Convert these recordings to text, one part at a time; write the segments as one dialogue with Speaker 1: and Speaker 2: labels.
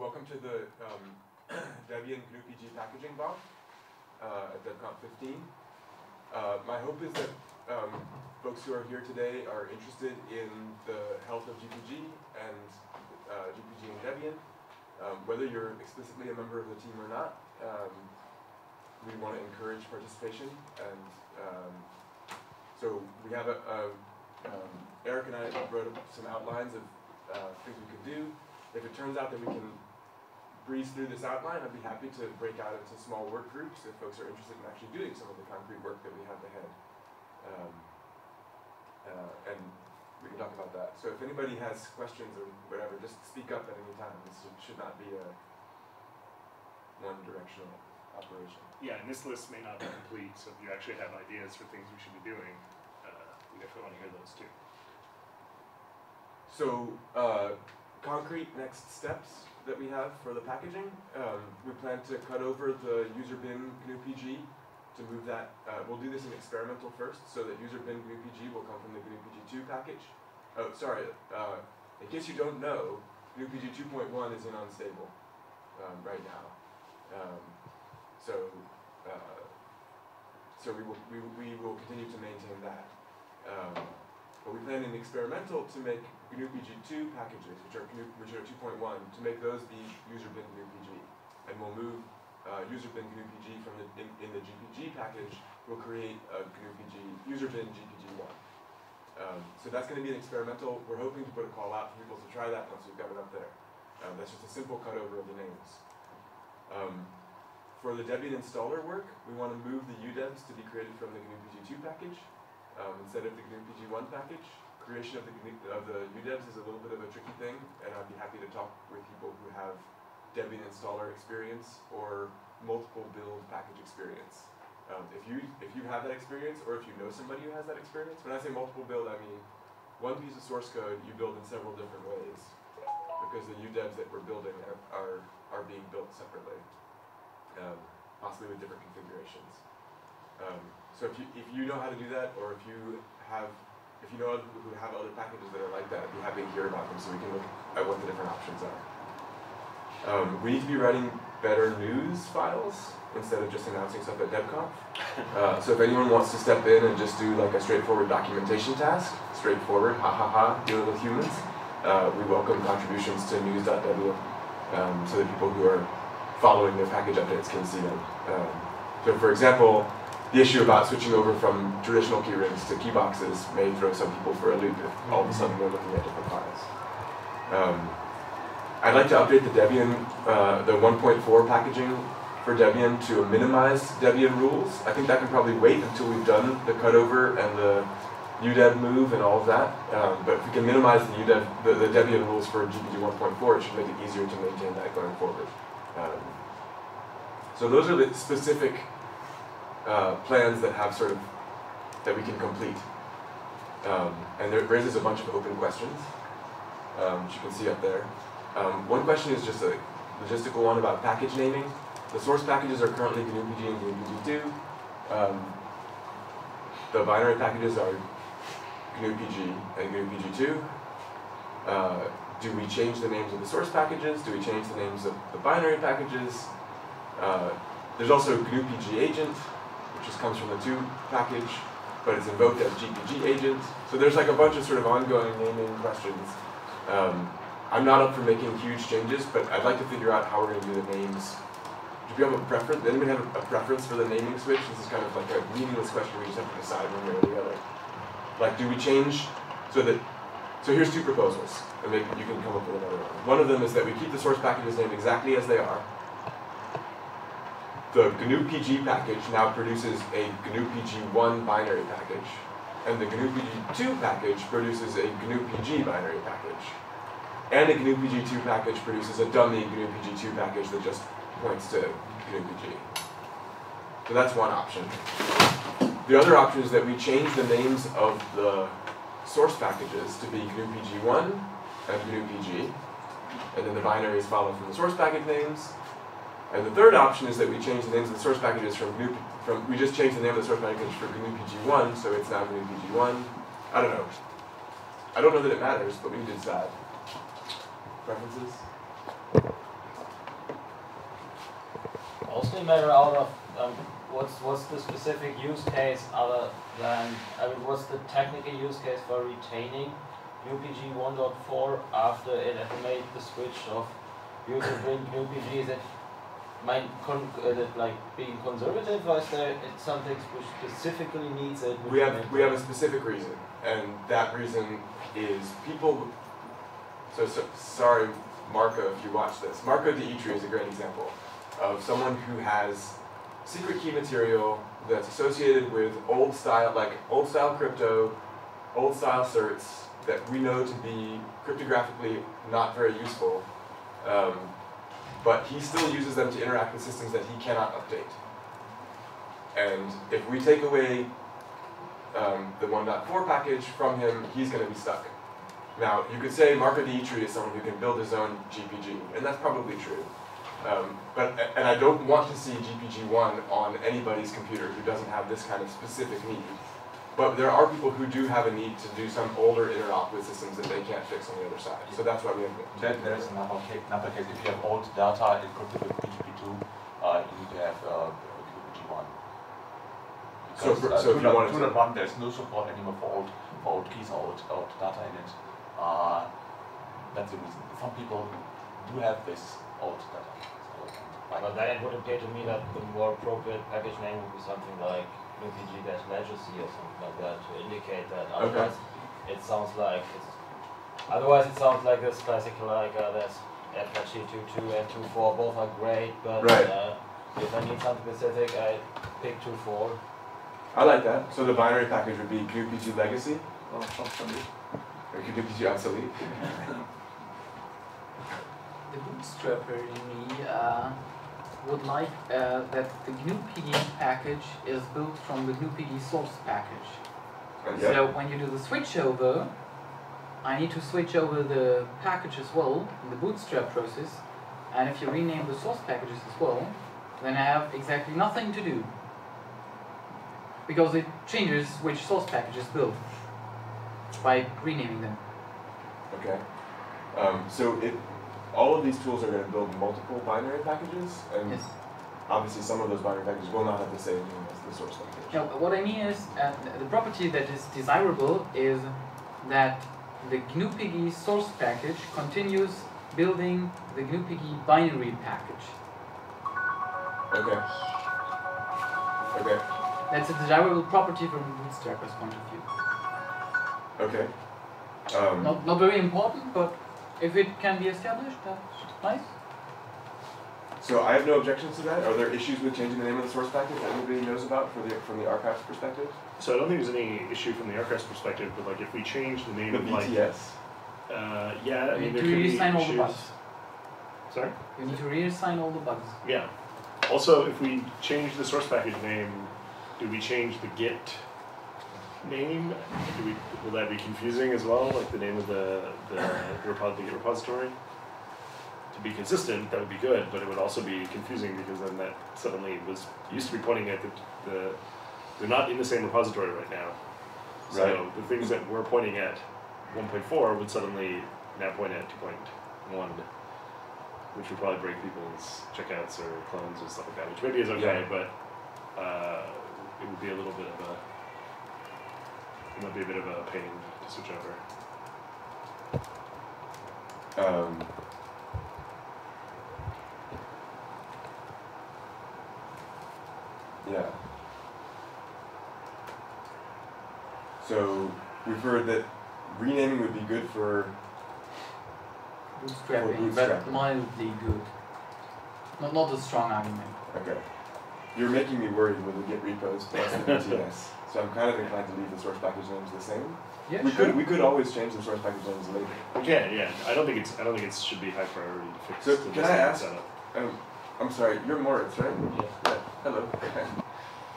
Speaker 1: Welcome to the um, Debian GNU PG packaging BoF uh, at DebConf 15. Uh, my hope is that um, folks who are here today are interested in the health of GPG and uh, GPG and Debian. Um, whether you're explicitly a member of the team or not, um, we want to encourage participation. And um, so we have a, a um, Eric and I wrote some outlines of uh, things we could do. If it turns out that we can breeze through this outline, I'd be happy to break out into small work groups if folks are interested in actually doing some of the concrete work that we have ahead. Um, uh, and we can talk about that. So if anybody has questions or whatever, just speak up at any time. This should not be a one-directional operation.
Speaker 2: Yeah, and this list may not be complete, so if you actually have ideas for things we should be doing, uh, we definitely want to hear those too.
Speaker 1: So, uh, concrete next steps that we have for the packaging. Um, we plan to cut over the user bin GNU PG to move that. Uh, we'll do this in experimental first, so that user bin GNU PG will come from the GNU PG 2 package. Oh, sorry. Uh, in case you don't know, GNU PG 2.1 is in unstable um, right now. Um, so, uh, so we will we, we will continue to maintain that. But we plan in experimental to make GNU PG2 packages, which are GNU, which are 2.1, to make those be user bin GNU PG. And we'll move uh, user bin GNU PG from the, in, in, the GPG package, we'll create a GNU PG user bin GPG1. Um, so that's going to be an experimental. We're hoping to put a call out for people to try that once we've got it up there. Um, that's just a simple cutover of the names. Um, for the Debian installer work, we want to move the UDEBs to be created from the GNU PG2 package um, instead of the GNU PG1 package. Creation of the, of the UDEBs is a little bit of a tricky thing, and I'd be happy to talk with people who have Debian installer experience or multiple build package experience. Um, if you if you have that experience, or if you know somebody who has that experience, when I say multiple build, I mean one piece of source code you build in several different ways, because the UDEBs that we're building are are, are being built separately, um, possibly with different configurations. Um, so if you, if you know how to do that, or if you have, if you know who have other packages that are like that, I'd be happy to hear about them so we can look at what the different options are. Um, we need to be writing better news files instead of just announcing stuff at DebConf. Uh, so if anyone wants to step in and just do like a straightforward documentation task, straightforward, ha ha ha, dealing with humans, uh, we welcome contributions to news.dev um, so that people who are following their package updates can see them. Um, so for example, the issue about switching over from traditional key rings to key boxes may throw some people for a loop if all of a sudden we're looking at different files. Um, I'd like to update the Debian, uh, the 1.4 packaging for Debian to minimize Debian rules. I think that can probably wait until we've done the cutover and the UDEB move and all of that. Um, but if we can minimize the UDEB, the, the Debian rules for GPG 1.4, it should make it easier to maintain that going forward. Um, so those are the specific uh, plans that have sort of, that we can complete. Um, and it raises a bunch of open questions, um, which you can see up there. Um, one question is just a logistical one about package naming. The source packages are currently GNU PG and GNU PG2. Um, the binary packages are GNU PG and GNU PG2. Uh, do we change the names of the source packages? Do we change the names of the binary packages? Uh, there's also GNU PG agent, just comes from the 2 package, but it's invoked as GPG agent. So there's like a bunch of sort of ongoing naming questions. Um, I'm not up for making huge changes, but I'd like to figure out how we're going to do the names. Do you have a preference? Does anybody have a preference for the naming switch? This is kind of like a meaningless question we just have to decide one way or the other. Like, do we change so that, so here's two proposals, and maybe you can come up with another one. One of them is that we keep the source packages name exactly as they are, the GNU PG package now produces a GNU PG1 binary package, and the GNU PG2 package produces a GNU PG binary package. And a GNU PG2 package produces a dummy GNU PG2 package that just points to GNU PG. So that's one option. The other option is that we change the names of the source packages to be GNU PG1 and GNU PG, and then the binaries follow from the source package names, and the third option is that we change the names of the source packages from GNU, from, we just change the name of the source package for GNU PG1, so it's now GNU PG1. I don't know. I don't know that it matters, but we need to decide. Preferences?
Speaker 3: Also, mostly matter out of um, what's what's the specific use case other than I mean what's the technical use case for retaining UPG 1.4 after it had made the switch of bin UPG? Is it mind con- is it like being conservative or is there something which specifically needs it?
Speaker 1: We have we have a specific reason, and that reason is people. So, so sorry, Marco, if you watch this. Marco d'Itri is a great example of someone who has secret key material that's associated with old style, like old style crypto, old style certs that we know to be cryptographically not very useful. Um, but he still uses them to interact with systems that he cannot update. And if we take away um, the 1.4 package from him, he's going to be stuck. Now, you could say Marco d'Itri is someone who can build his own GPG, and that's probably true. Um, but and I don't want to see GPG1 on anybody's computer who doesn't have this kind of specific need. But there are people who do have a need to do some older interop with systems that they can't fix on the other side. So that's why we have
Speaker 4: Then there is another case, another case. If you have old data encrypted with PGP2, uh, you need to have uh, PGP1.
Speaker 1: So
Speaker 4: Because
Speaker 1: for-
Speaker 4: uh,
Speaker 1: if you wanted to-
Speaker 4: 2.1, there's no support anymore for old, for old keys or old, old data in it. Uh, that's the reason. Some people do have this old data. So, like-
Speaker 3: But then it would appear to me that the more appropriate package name would be something like UPG-legacy or something like that to indicate that. Otherwise, it sounds like it's. Otherwise, it sounds like this classic like uh, there's Apache 2.2 and 2.4 both are great, but
Speaker 1: Right.
Speaker 3: uh, if I need something specific, I pick 2.4.
Speaker 1: I like that. So the binary package would be GNU-PG Legacy
Speaker 4: Oh, obsolete.
Speaker 1: or GNU-PG Obsolete.
Speaker 5: The bootstrapper in me uh, would like uh, that the GNU-PG package is built from the GNU-PG source package. So when you do the switch over, I need to switch over the package as well in the bootstrap process. And if you rename the source packages as well, then I have exactly nothing to do. Because it changes which source package is built by renaming them.
Speaker 1: Okay. Um, so it, all of these tools are going to build multiple binary packages, and
Speaker 5: Yes.
Speaker 1: obviously some of those binary packages will not have the same name as the source package.
Speaker 5: No, what I mean is, uh, the property that is desirable is that the GNU-PG source package continues building the GNU-PG binary package.
Speaker 1: Okay. Okay.
Speaker 5: That's a desirable property from a bootstrapper's point of view.
Speaker 1: Okay. Um,
Speaker 5: Not, not very important, but if it can be established, that's nice.
Speaker 1: So I have no objections to that. Are there issues with changing the name of the source package that anybody knows about for the from the archives perspective?
Speaker 2: So I don't think there's any issue from the archives perspective, but like if we change the name
Speaker 1: The
Speaker 2: of like,
Speaker 1: BTS.
Speaker 2: uh, yeah, I mean there
Speaker 5: to
Speaker 2: could be
Speaker 5: reassign all the
Speaker 2: issues.
Speaker 5: bugs.
Speaker 2: Sorry.
Speaker 5: You need to reassign all the bugs.
Speaker 2: Yeah. Also, if we change the source package name, do we change the Git name? Do we, will that be confusing as well, like the name of the the, repo- the repository? To be consistent, that would be good, but it would also be confusing because then that suddenly was used to be pointing at the, the they're not in the same repository right now. So
Speaker 1: Right.
Speaker 2: the things that we're pointing at 1.4 would suddenly now point at 2.1 which would probably break people's checkouts or clones and stuff like that, which maybe is okay,
Speaker 1: Yeah.
Speaker 2: but uh, it would be a little bit of a it might be a bit of a pain to switch over.
Speaker 1: Um, yeah. So we've heard that renaming would be good for
Speaker 5: Bootstrapping,
Speaker 1: bootstrapping.
Speaker 5: but mildly good. Not, not a strong argument.
Speaker 1: okay. You're making me worried with the Git repos plus the BTS. So I'm kind of inclined to leave the source package names the same.
Speaker 5: Yeah,
Speaker 1: we
Speaker 5: sure.
Speaker 1: could we could always change the source package names later.
Speaker 2: Okay, yeah, I don't think it's I don't think it should be high priority to fix.
Speaker 1: So
Speaker 2: the
Speaker 1: can I ask-
Speaker 2: setup.
Speaker 1: Um, I'm sorry, you're Moritz, right?
Speaker 3: Yeah.
Speaker 1: Yeah, hello.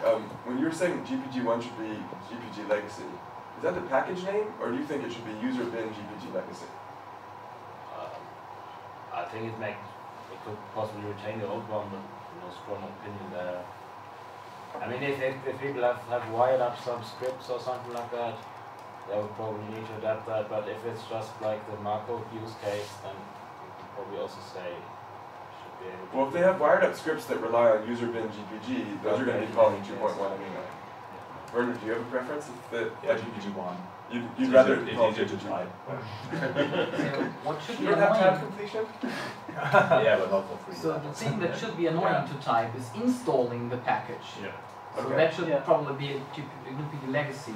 Speaker 1: um, when you were saying GPG1 should be GPG Legacy, is that the package name, or do you think it should be user bin GPG Legacy?
Speaker 3: Um, I think it makes it could possibly retain the old one, but no strong opinion there. I mean, if, if, if people have, have wired up some scripts or something like that, they would probably need to adapt that. But if it's just like the Marco use case, then you can probably also say should be able to
Speaker 1: Well, if they have wired up scripts that rely on user bin GPG, those are going to be calling 2.1 anyway. Werner, do you have a preference? If the,
Speaker 4: Yeah, GPG one.
Speaker 1: You'd, you'd rather
Speaker 4: easier-
Speaker 1: call
Speaker 4: it's easier to
Speaker 1: GPG.
Speaker 4: type.
Speaker 5: What should
Speaker 1: You
Speaker 5: be
Speaker 1: don't have
Speaker 5: annoying?
Speaker 1: completion?
Speaker 4: yeah, but not for free.
Speaker 5: So the thing that should be annoying to type is installing the package.
Speaker 2: Yeah.
Speaker 1: Okay.
Speaker 5: So that should
Speaker 3: Yeah.
Speaker 5: probably be a GPG legacy.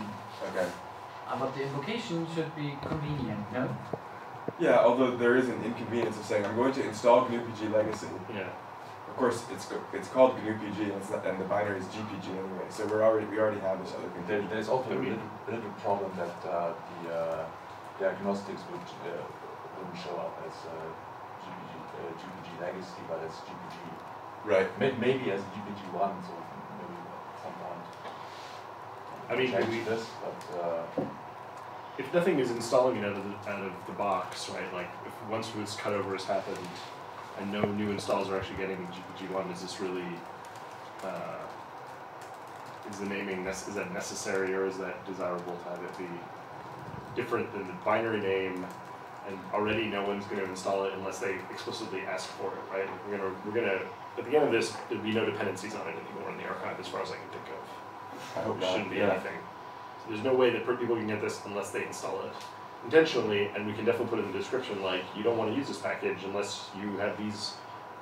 Speaker 1: Okay.
Speaker 5: Uh, but the invocation should be convenient, no?
Speaker 1: Yeah, although there is an inconvenience of saying I'm going to install GNU-PG legacy.
Speaker 2: Yeah.
Speaker 1: Of course, it's it's called GNU-PG and, it's not, and the binary is GPG anyway. So we're already we already have this other
Speaker 4: There, there's also a
Speaker 2: I mean-
Speaker 4: little, a little problem that uh, the uh, diagnostics would uh, wouldn't show up as uh, GPG, uh, GPG legacy, but as GPG.
Speaker 1: Right.
Speaker 4: May, maybe as GPG one, so maybe at some point.
Speaker 2: I mean,
Speaker 4: change
Speaker 2: we-
Speaker 4: this, but uh,
Speaker 2: If nothing is installing it out of the, out of the box, right? Like if once this cutover has happened and no new installs are actually getting GPG one, is this really uh, is the naming nec- is that necessary or is that desirable to have it be different than the binary name? And already no one's going to install it unless they explicitly ask for it, right? We're gonna we're gonna at the end of this there'd be no dependencies on it anymore in the archive as far as I can think of.
Speaker 1: I hope
Speaker 2: There
Speaker 1: not.
Speaker 2: shouldn't be
Speaker 1: yeah.
Speaker 2: anything. So there's no way that people can get this unless they install it intentionally, and we can definitely put in the description like you don't want to use this package unless you have these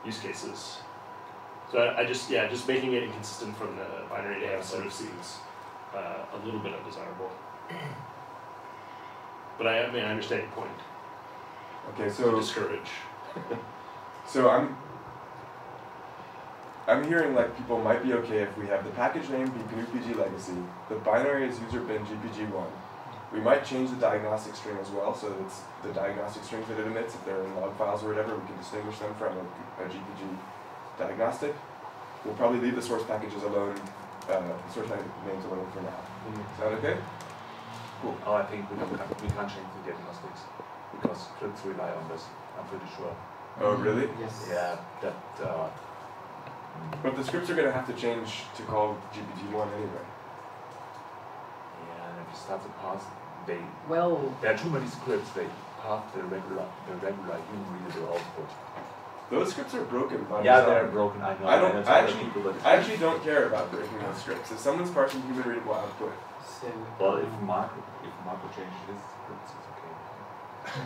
Speaker 2: use cases. So I, I just yeah, just making it inconsistent from the binary name sort of seems uh, a little bit undesirable. But I, I mean I understand your point.
Speaker 1: Okay, so
Speaker 2: discourage.
Speaker 1: so I'm I'm hearing like people might be okay if we have the package name be GNU-PG legacy, the binary is user bin GPG1. We might change the diagnostic string as well, so that it's the diagnostic strings that it emits, if they're in log files or whatever, we can distinguish them from a, a GPG diagnostic. We'll probably leave the source packages alone, uh, the source package names alone for now. Sound okay?
Speaker 4: oh, I think we, don't, we can't change the diagnostics because scripts rely on this. I'm pretty sure.
Speaker 1: Oh, really?
Speaker 5: Yes.
Speaker 4: Yeah, that. Uh,
Speaker 1: But the scripts are gonna have to change to call GPG1 anyway.
Speaker 4: Yeah, and if you start to pass, they
Speaker 5: Well,
Speaker 4: There are too many scripts, they pass the regular, the regular human readable output.
Speaker 1: Those scripts are broken by
Speaker 4: Yeah,
Speaker 1: design.
Speaker 4: they're broken, I know.
Speaker 1: I don't-
Speaker 4: and
Speaker 1: I actually-
Speaker 4: people that-
Speaker 1: I actually don't care about breaking those scripts. If someone's parsing human readable output,
Speaker 5: so.
Speaker 4: Well, if Marco, if Marco changes his scripts, it's okay.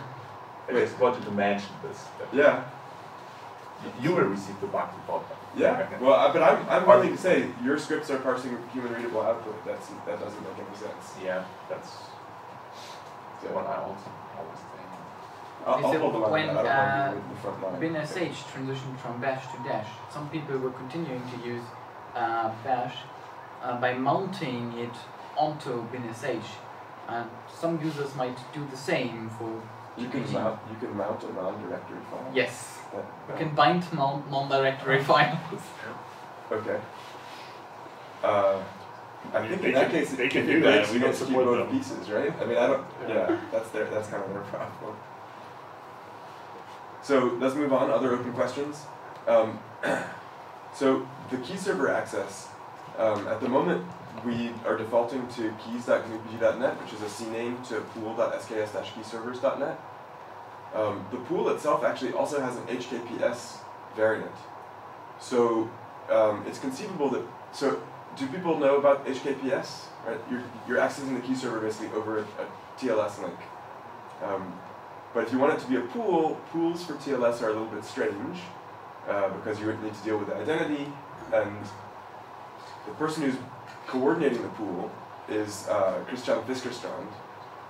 Speaker 4: I
Speaker 1: Wait.
Speaker 4: just wanted to mention this. that
Speaker 1: yeah,
Speaker 4: You will receive the bug report.
Speaker 1: Yeah. Well, I, but I'm, I'm willing to say your scripts are parsing human readable output. That's that doesn't make any sense.
Speaker 4: Yeah, that's
Speaker 1: So
Speaker 4: what I also always think.
Speaker 1: I'll, I'll
Speaker 5: So
Speaker 1: hold the line.
Speaker 5: when,
Speaker 1: on. I want to
Speaker 5: uh,
Speaker 1: the front line.
Speaker 5: Bin sh transitioned from bash to dash. Some people were continuing to use uh, bash uh, by mounting it onto bin sh. And some users might do the same for
Speaker 1: You can
Speaker 5: GPG.
Speaker 1: mount. You can mount a non-directory file.
Speaker 5: Yes,
Speaker 1: That,
Speaker 5: you can bind non- non-directory files.
Speaker 1: Okay. Uh, I
Speaker 2: They
Speaker 1: think in that
Speaker 2: can-
Speaker 1: case,
Speaker 2: they can do that, we don't
Speaker 1: get to keep
Speaker 2: support
Speaker 1: both
Speaker 2: them.
Speaker 1: pieces, right? I mean, I don't.
Speaker 2: Yeah.
Speaker 1: Yeah, that's their. That's kind of their problem. So let's move on. Other open questions. Um, so the key server access. Um, at the moment, we are defaulting to keys.gnupg.net, which is a CNAME to pool.sks-keyservers.net. Um, the pool itself actually also has an HKPS variant. So um, it's conceivable that so do people know about HKPS? Right, you're you're accessing the key server basically over a, a TLS link. Um, but if you want it to be a pool, pools for TLS are a little bit strange uh, because you would need to deal with the identity and the person who's coordinating the pool is uh, Kristian Fiskerstrand,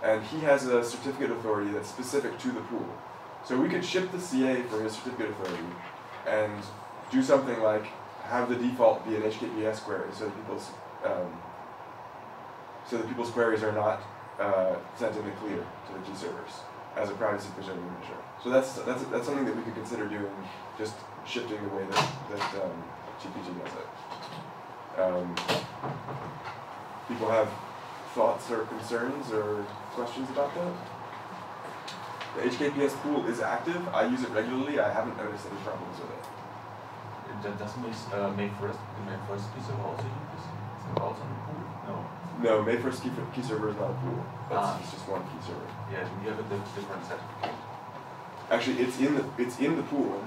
Speaker 1: and he has a certificate authority that's specific to the pool. So we could ship the CA for his certificate authority and do something like have the default be an HTTPS query so that people's um, so that people's queries are not uh, sent in the clear to the key servers as a privacy preserving measure. So that's that's that's something that we could consider doing, just shifting the way that that um, GPG does it. Um, people have thoughts or concerns or questions about that? The HKPS pool is active. I use it regularly. I haven't noticed any problems with it.
Speaker 4: That doesn't make, uh, make first, first piece of also use this? Is it also in the pool? No.
Speaker 1: No, May first key, key server is not a pool. That's
Speaker 4: Ah.
Speaker 1: it's just one key server.
Speaker 4: Yeah, you have a different certificate.
Speaker 1: Actually, it's in the it's in the pool,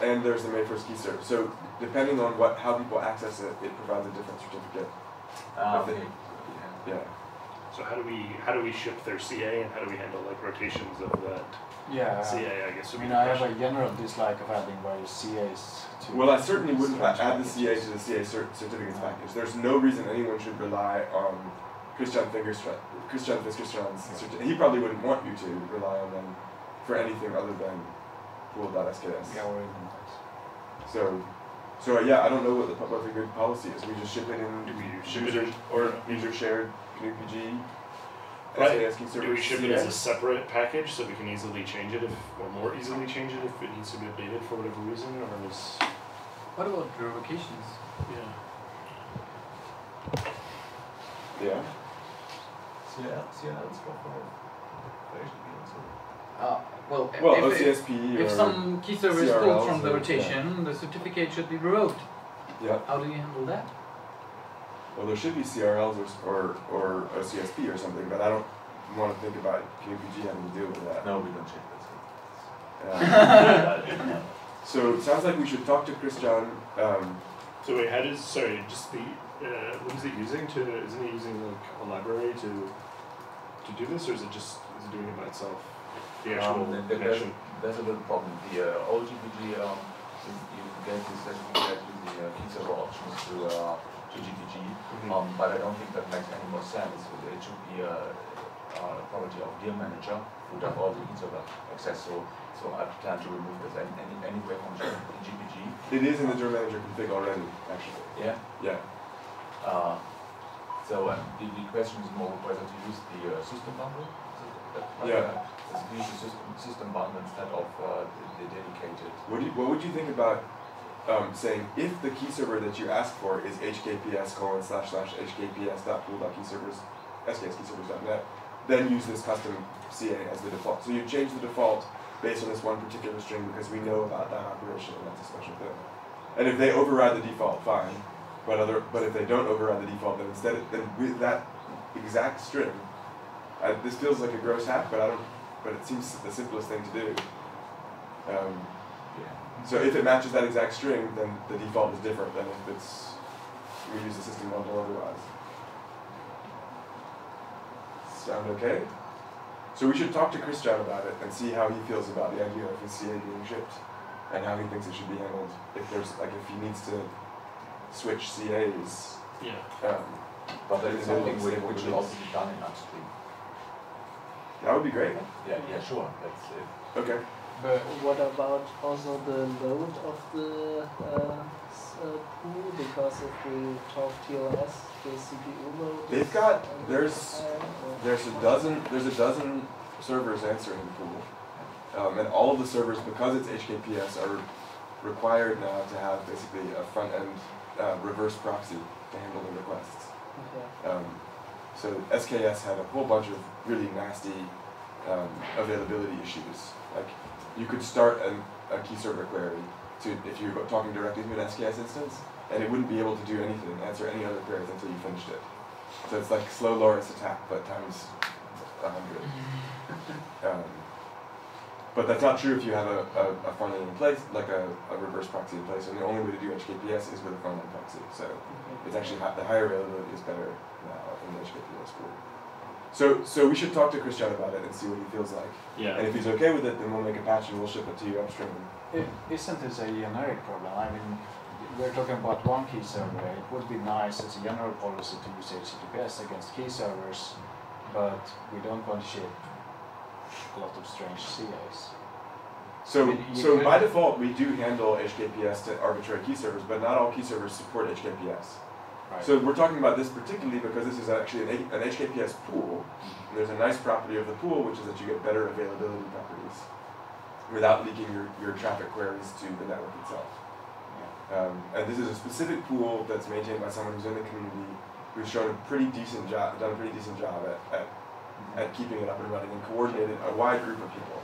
Speaker 1: and there's the May 1st key server. So depending on what how people access it, it provides a different certificate.
Speaker 4: Ah, okay. Yeah.
Speaker 1: Yeah.
Speaker 2: So how do we how do we ship their CA and how do we handle like rotations of that
Speaker 6: Yeah.
Speaker 2: CA? I guess
Speaker 6: I
Speaker 2: would
Speaker 6: mean,
Speaker 2: be the
Speaker 6: I have a general dislike of adding various CAs to.
Speaker 1: Well, I certainly wouldn't
Speaker 6: strange
Speaker 1: add the CA to the CA cert- certificates package. There's no reason anyone should rely on Kristian Fingerstrand, Kristian Fiskerstrand's certi- He probably wouldn't want you to rely on them for anything other than pool.sks.
Speaker 6: Yeah, or even that.
Speaker 1: So, so uh, yeah, I don't know what the pu- what the good policy is. We just ship it in.
Speaker 2: Do
Speaker 1: in
Speaker 2: we ship it in,
Speaker 1: or user shared GNU-PG.
Speaker 2: Right.
Speaker 1: SAS key
Speaker 2: do
Speaker 1: server
Speaker 2: we ship it as a separate package so we can easily change it if or more easily change it if it needs to be updated for whatever reason or is
Speaker 5: What about revocations?
Speaker 2: yeah.
Speaker 1: Yeah.
Speaker 4: CL, CL is for for for HTTP also.
Speaker 5: Uh, well,
Speaker 1: Well,
Speaker 5: if, if,
Speaker 1: OCSP
Speaker 5: if some key server is pulled from the
Speaker 1: or-
Speaker 5: rotation, the certificate should be revoked.
Speaker 1: yeah.
Speaker 5: How do you handle that?
Speaker 1: Well, there should be CRLs or, s- or, or OCSP or something, but I don't want to think about GPG having to deal with that.
Speaker 4: No, we don't check
Speaker 1: that. So it sounds like we should talk to Kristian. Um,
Speaker 2: So wait, how does sorry, just the uh, what is it using to isn't it using like a library to to do this or is it just is it doing it by itself? The actual
Speaker 4: Um, there- there's,
Speaker 2: connection.
Speaker 4: there's a little problem. The uh, old GPG, um, you, you get this certificate with the uh, key server options to uh, to GPG,
Speaker 2: Mhm.
Speaker 4: um, but I don't think that makes any more sense. It should be a, a property of dirmngr who does all the server access. So, so I plan to remove this any, any, anywhere from GPG.
Speaker 1: it is in the German manager config already, actually.
Speaker 4: Yeah.
Speaker 1: Yeah.
Speaker 4: Uh, so uh, the, the question is more whether to use the uh, system bundle.
Speaker 1: Yeah.
Speaker 4: Is use the system, system bundle instead of uh, the, the dedicated.
Speaker 1: What, do you, what would you think about um, saying if the key server that you ask for is hkps colon slash slash hkps key servers then use this custom CA as the default. So you change the default based on this one particular string because we know about that operation and that's a special thing. And if they override the default, fine. But other, but if they don't override the default, then instead, then with that exact string, I, this feels like a gross hack, but I don't. But it seems the simplest thing to do. Um. So if it matches that exact string, then the default is different than if it's we use the system bundle otherwise. Sound okay? So we should talk to Kristian about it and see how he feels about the idea of his CA being shipped and how he thinks it should be handled. If there's like if he needs to switch CAs.
Speaker 2: Yeah.
Speaker 1: Um,
Speaker 4: But that is
Speaker 1: Is
Speaker 4: something which,
Speaker 1: stable
Speaker 4: which will also be done in upstream.
Speaker 1: that would be great.
Speaker 4: Yeah, yeah, sure. That's it.
Speaker 1: Okay.
Speaker 6: But
Speaker 7: What about also the load of the uh, uh, pool? Because if we talk TOS, the CPU load.
Speaker 1: They've
Speaker 7: is
Speaker 1: got-
Speaker 7: a
Speaker 1: there's-
Speaker 7: higher, or-
Speaker 1: There's a dozen. There's a dozen servers answering the pool, um, and all of the servers, because it's HKPS, are required now to have basically a front end uh, reverse proxy to handle the requests.
Speaker 7: Okay.
Speaker 1: Um, so SKS had a whole bunch of really nasty um, availability issues. Like you could start an, a key server query to if you're talking directly to an SKS instance, and it wouldn't be able to do anything, answer any other queries until you finished it. So it's like Slowloris attack, but times a hundred. Um, but that's not true if you have a, a, a front end in place, like a, a reverse proxy in place, and the only way to do HKPS is with a front end proxy. So it's actually hi- the higher availability is better now in the HKPS pool. So so we should talk to Kristian about it and see what he feels like.
Speaker 2: Yeah.
Speaker 1: And if he's okay with it, then we'll make a patch and we'll ship it to you upstream.
Speaker 6: i- isn't this a generic problem? I mean, we're talking about one key server. It would be nice as a general policy to use HTTPS against key servers, but we don't want to ship a lot of strange CAs.
Speaker 1: So,
Speaker 6: I mean,
Speaker 1: so by default, we do handle HKPS to arbitrary key servers, but not all key servers support HKPS.
Speaker 6: Right.
Speaker 1: So we're talking about this particularly because this is actually an, A- an HKPS pool. And there's a nice property of the pool, which is that you get better availability properties without leaking your, your traffic queries to the network itself. Um, and this is a specific pool that's maintained by someone who's in the community who's shown a pretty decent job, done a pretty decent job at, at, at keeping it up and running and coordinated a wide group of people.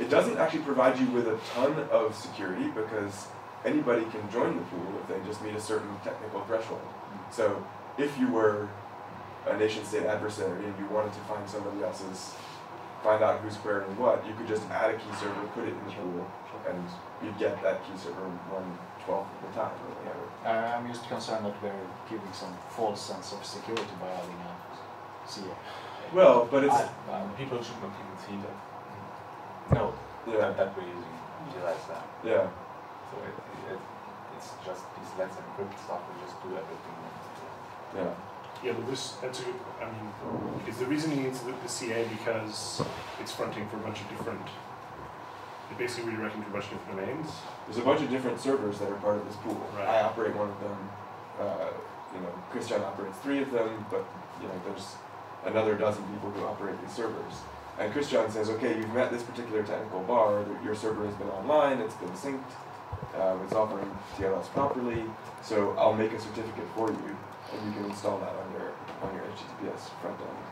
Speaker 1: It doesn't actually provide you with a ton of security because anybody can join the pool if they just meet a certain technical threshold. So if you were a nation state adversary and you wanted to find somebody else's find out who's querying what, you could just add a key server, put it in the pool, and you'd get that key server one twelfth of the time or whatever.
Speaker 6: Uh, I'm just concerned that we're giving some false sense of security by adding a CA.
Speaker 1: Well, but it's,
Speaker 4: I- um, people should not even see that.
Speaker 6: No,
Speaker 1: yeah,
Speaker 4: That, that we're using realize that.
Speaker 1: yeah.
Speaker 4: So it, it, it's just these let's encrypt stuff, we just do everything.
Speaker 1: Yeah.
Speaker 2: Yeah, but this, that's a good, I mean, is the reason he needs the, the CA because it's fronting for a bunch of different, it basically redirecting to a bunch of different domains?
Speaker 1: There's a bunch of different servers that are part of this pool.
Speaker 2: Right.
Speaker 1: I operate one of them. Uh, you know, Kristian operates three of them, but you know, there's another dozen people who operate these servers. And Kristian says, okay, you've met this particular technical bar. Your server has been online. It's been synced. Um, it's offering TLS properly. So I'll make a certificate for you, and you can install that on your on your HTTPS front end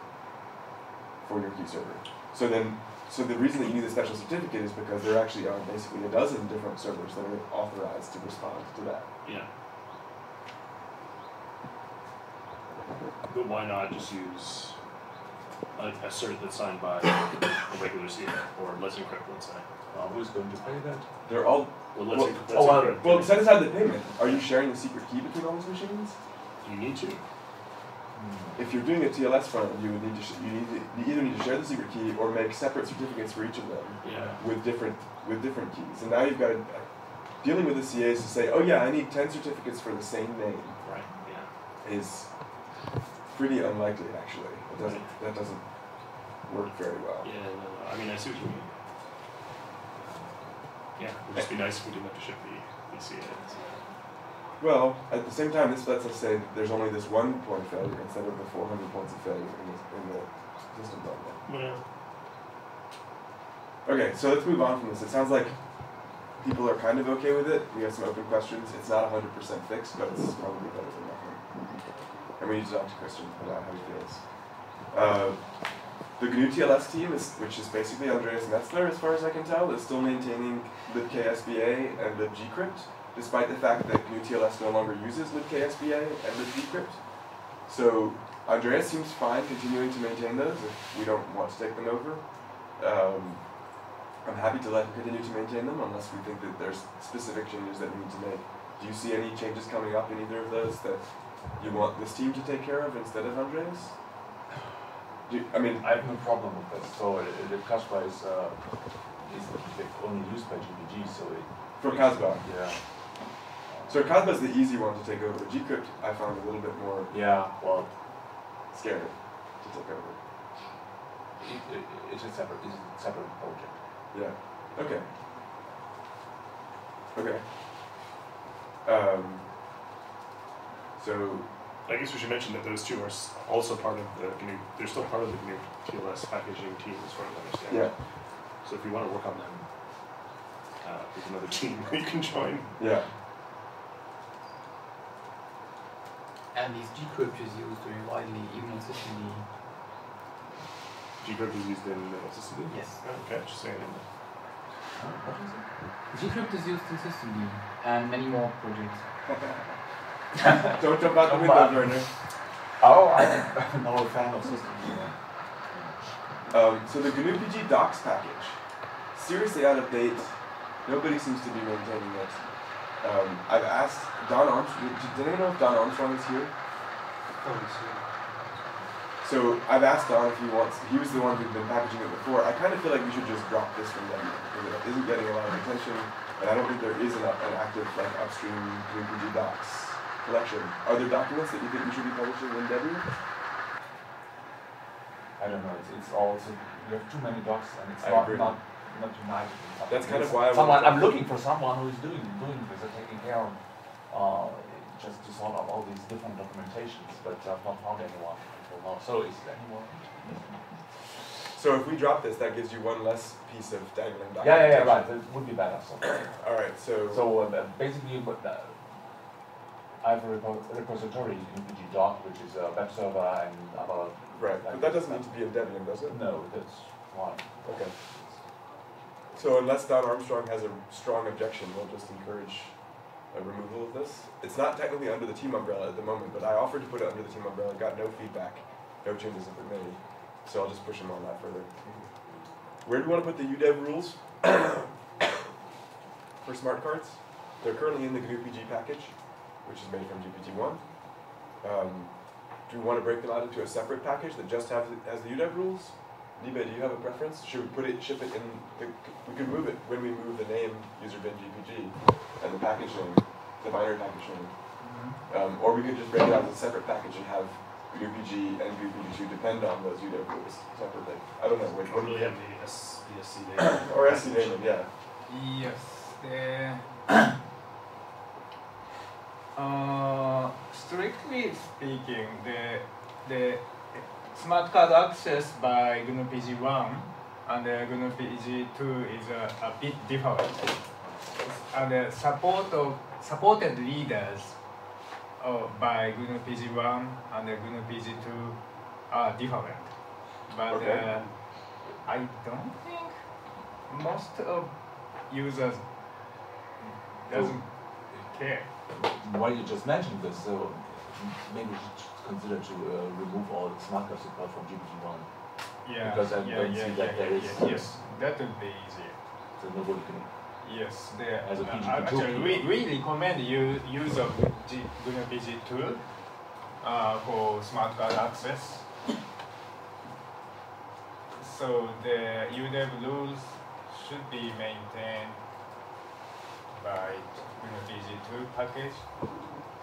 Speaker 1: for your key server. So then, so the reason that you need a special certificate is because there actually are basically a dozen different servers that are authorized to respond to that.
Speaker 2: Yeah. But why not just use a, a cert that's signed by a regular CA or Let's Encrypt, let's say?
Speaker 4: Uh, who's going to pay that?
Speaker 1: They're all
Speaker 2: Or Let's
Speaker 1: Well-
Speaker 2: Encrypt.
Speaker 4: oh, well,
Speaker 2: Let's Encrypt.
Speaker 1: well. Set aside the payment. Are you sharing the secret key between all those machines?
Speaker 2: You need to.
Speaker 1: If you're doing a TLS front, you would need to sh- you need to, you either need to share the secret key or make separate certificates for each of them
Speaker 2: Yeah.
Speaker 1: with different with different keys. And now you've got to, dealing with the CAs to say, oh yeah, I need ten certificates for the same name
Speaker 2: Right. Yeah.
Speaker 1: is pretty unlikely actually. It doesn't that doesn't work very well.
Speaker 2: Yeah. No, no. I mean, I see what you mean. Yeah. It'd just be nice if we didn't have to ship the, CAs.
Speaker 1: Well, at the same time, this lets us say there's only this one point of failure instead of the 400 points of failure in the, in the system level.
Speaker 2: Well.
Speaker 1: Okay, so let's move on from this. It sounds like people are kind of okay with it. We have some open questions. It's not 100% fixed, but it's probably better than nothing. And we need to talk to Kristian about how he feels. Uh, the GNU TLS team, is, which is basically Andreas Metzler, as far as I can tell, is still maintaining libksba and libgcrypt, despite the fact that GNU TLS no longer uses libksba and libgcrypt. So Andreas seems fine continuing to maintain those if we don't want to take them over. Um, I'm happy to let him continue to maintain them unless we think that there's specific changes that we need to make. Do you see any changes coming up in either of those that you want this team to take care of instead of Andreas? You, I mean,
Speaker 4: I have no problem with that. So it, it, KSBA is, uh, is only used by GPG, so it.
Speaker 1: for KSBA.
Speaker 4: Yeah.
Speaker 1: So KSBA's the easy one to take over. Gcrypt I found a little bit more
Speaker 4: Yeah, well,
Speaker 1: scary to take over.
Speaker 4: it, it, it's a separate, it's a separate project.
Speaker 1: Yeah. Okay. Okay. Um, so
Speaker 2: I guess we should mention that those two are also part of the GNU. They're still part of the GNU TLS packaging team, as far as I understand.
Speaker 1: yeah,
Speaker 2: So if you want to work on them, uh, there's another team where you can join.
Speaker 1: yeah.
Speaker 5: And these gcrypt is used very widely, even in systemd.
Speaker 2: Gcrypt is used in uh, system.
Speaker 5: Yes.
Speaker 2: Oh, okay, just saying.
Speaker 4: What is it?
Speaker 5: Gcrypt is used in systemd and many more projects.
Speaker 1: Don't jump out the window. Werner.
Speaker 4: Oh, I'm no fan of system.
Speaker 1: Um, so the GNUPG docs package, seriously out of date. Nobody seems to be maintaining it. Um, I've asked Don Armstrong. Did, anyone know if Don Armstrong is here? So I've asked Don if he wants. He was the one who'd been packaging it before. I kind of feel like we should just drop this from them because it isn't getting a lot of attention, and I don't think there is an, an active like upstream GNUPG docs collection. Are there documents that you think we should be publishing in Debian?
Speaker 4: I don't know, it's, it's all, so you have too many docs and it's
Speaker 1: I
Speaker 4: not,
Speaker 1: agree.
Speaker 4: not, not united in.
Speaker 1: That's kind of
Speaker 4: It's
Speaker 1: why I
Speaker 4: someone, I'm looking for someone who is doing, doing this and taking care of, uh, just to sort out all these different documentations, but I've not found anyone until now. So is there anyone?
Speaker 1: So if we drop this, that gives you one less piece of dangling documentation.
Speaker 4: Yeah, yeah, yeah, right, It would be better, so.
Speaker 1: All right. So.
Speaker 4: So uh, basically, what, uh, I have a repository in PG doc, which is a web server and other.
Speaker 1: right, but that doesn't need to be in Debian, does it?
Speaker 4: No, that's fine.
Speaker 1: Okay. So unless Don Armstrong has a strong objection, we'll just encourage a removal of this. It's not technically under the team umbrella at the moment, but I offered to put it under the team umbrella, got no feedback, no changes have been made. So I'll just push him on that further. where do you want to put the UDEV rules for smart cards? They're currently in the GNU PG package, which is made from GPG-1. Um, do we want to break them out into a separate package that just has, has the UDEV rules? Niibe, do you have a preference? Should we put it, ship it in, the, we could move it when we move the name user bin GPG and the package name, the binary package name. Um, or we could just break it out as a separate package and have GNU-PG and GNU-PG2 depend on those UDEV rules separately. I don't know, what,
Speaker 2: Or
Speaker 1: what do
Speaker 2: really
Speaker 1: you
Speaker 2: have the S, the SC name.
Speaker 1: Or SC Daemon, yeah.
Speaker 8: Yes. The uh, strictly speaking, the the smart card access by GNU PG one and the GNU PG two is a, a bit different. And the support of supported readers uh, by GNU PG one and the GNU PG two are different. But
Speaker 1: Okay.
Speaker 8: uh, I don't think most of users doesn't care.
Speaker 4: Why you just mentioned this, so maybe we should consider to uh, remove all the smart card support from GPG-1,
Speaker 8: Yeah.
Speaker 4: Because I
Speaker 8: yeah,
Speaker 4: don't
Speaker 8: yeah,
Speaker 4: see
Speaker 8: yeah,
Speaker 4: that there is-
Speaker 8: Yes, that would be easier.
Speaker 4: so nobody can.
Speaker 8: Yes, there.
Speaker 4: As a
Speaker 8: uh,
Speaker 4: PG2
Speaker 8: actually, we, we recommend you use of G, PG2 uh, for smart card access. So the UDEV rules should be maintained by GNU PG2 package.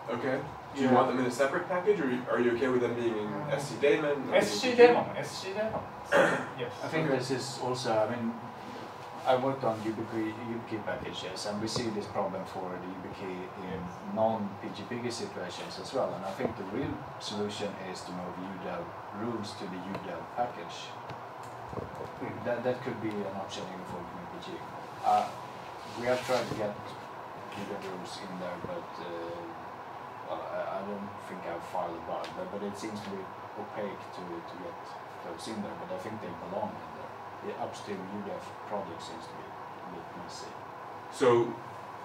Speaker 1: Okay. Do you
Speaker 6: Yeah.
Speaker 1: want them in a separate package, or are you okay with them being in SC Daemon? or
Speaker 8: SC
Speaker 1: GPG?
Speaker 8: Demon, SC Demon. yes.
Speaker 6: I think this is also, I mean, I worked on YubiKey, YubiKey packages and we see this problem for the YubiKey in non-PGPG situations as well. And I think the real solution is to move UDEV rules to the UDEV package. That, that could be an option even for GPG. Uh, we have tried to get UDEV rules in there, but uh, well, I, I don't think I've filed a bug, but, but it seems to be opaque to, to get those in there, but I think they belong in there. The upstream UDEV project seems to be a bit messy.
Speaker 1: So,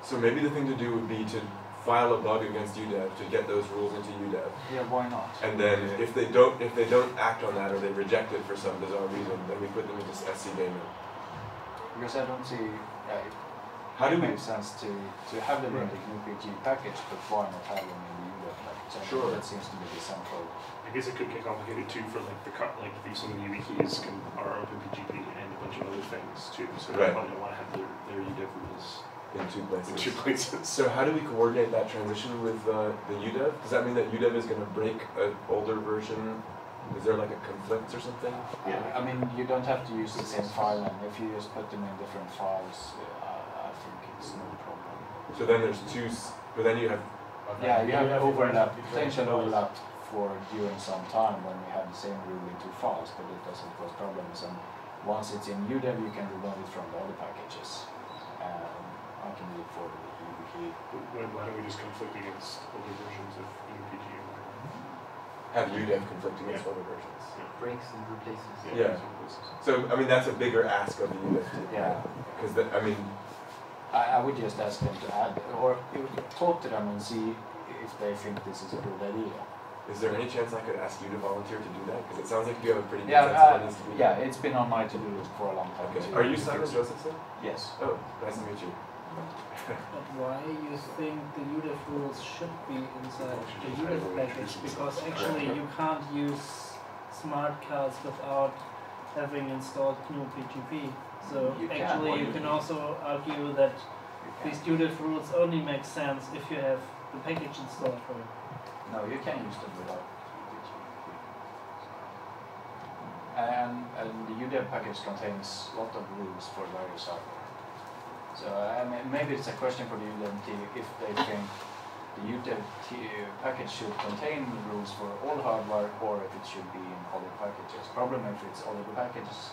Speaker 1: so maybe the thing to do would be to file a bug against UDEV to get those rules into UDEV.
Speaker 6: Yeah, why not?
Speaker 1: And then if they don't, if they don't act on that or they reject it for some bizarre reason, then we put them into SC Daemon.
Speaker 6: Because I don't see, yeah,
Speaker 1: How do
Speaker 6: it
Speaker 1: we?
Speaker 6: makes sense to, to have them in the GNU-PG package, but why not have them in the UDEV package? I
Speaker 1: Sure.
Speaker 6: That seems to be the central.
Speaker 2: I guess it could get complicated too for like the cut, like the some of the YubiKeys can are OpenPGP and a bunch of other things too. So
Speaker 1: Right.
Speaker 2: they probably don't want to have their, their UDEV rules
Speaker 1: In two
Speaker 2: in
Speaker 1: places.
Speaker 2: two places.
Speaker 1: So how do we coordinate that transition with uh, the UDEV? Does that mean that UDEV is going to break an older version? Is there like a conflict or something?
Speaker 2: Yeah.
Speaker 6: I mean, you don't have to use the same file, and if you just put them in different files, I, I think it's no problem.
Speaker 1: So then there's two, but then you have,
Speaker 6: Yeah, you have overlap,
Speaker 3: different
Speaker 6: potential overlap for during some time when we have the same rule in two files, but it doesn't cause problems. And once it's in UDEV, you can remove it from the other packages. Um, I can look for the YubiKey.
Speaker 2: But Why, why don't we just conflict against older versions of UPG?
Speaker 1: have UDEV conflict against older versions.
Speaker 5: Breaks and replaces.
Speaker 1: Yeah. So, I mean, that's a bigger ask of the UDEV team.
Speaker 6: Yeah.
Speaker 1: Because, I mean,
Speaker 6: I, I would just ask them to add, or talk to them and see if they think this is a good idea.
Speaker 1: is there any chance I could ask you to volunteer to do that? Because it sounds like you have a pretty good
Speaker 6: Yeah,
Speaker 1: sense of
Speaker 6: uh,
Speaker 1: what to be
Speaker 6: yeah,
Speaker 1: done.
Speaker 6: it's been on my to-do list for a long time.
Speaker 1: Okay.
Speaker 6: to-
Speaker 1: Are you
Speaker 6: to
Speaker 1: Simon. Josefsson?
Speaker 6: Yes.
Speaker 1: Oh, nice to meet you.
Speaker 7: But why you think the UDEV rules should be inside the UDEV package? Because actually you can't use smart cards without having installed GNU PGP. So
Speaker 6: You
Speaker 7: actually
Speaker 6: what
Speaker 7: you
Speaker 6: you
Speaker 7: can also argue that these
Speaker 6: can.
Speaker 7: UDEV rules only make sense if you have the package installed for it.
Speaker 6: No, you can use them without. And, and the UDEV package contains a lot of rules for various hardware. So I mean, maybe it's a question for the UDEV team if they think the UDEV package should contain rules for all hardware or if it should be in other packages. Problem if it's other packages,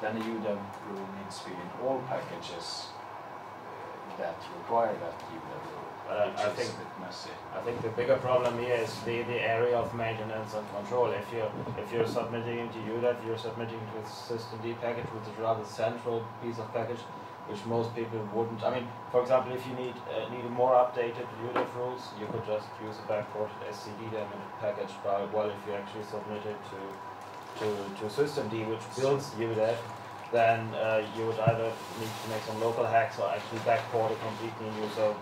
Speaker 6: then the UDEV rule needs to be in all packages uh, that require that UDEV rule,
Speaker 3: But I- I think-
Speaker 6: a bit messy.
Speaker 3: I think the bigger problem here is the, the area of maintenance and control. If you're if you're submitting into UDEV, you're submitting to a systemd package, which is a rather central piece of package, which most people wouldn't. I mean, for example, if you need uh, need more updated UDEV rules, you could just use a backported SC Daemon package. But well, if you actually submit it to to to system D, which builds UDEV, then uh, you would either need to make some local hacks or actually backport a completely new. So,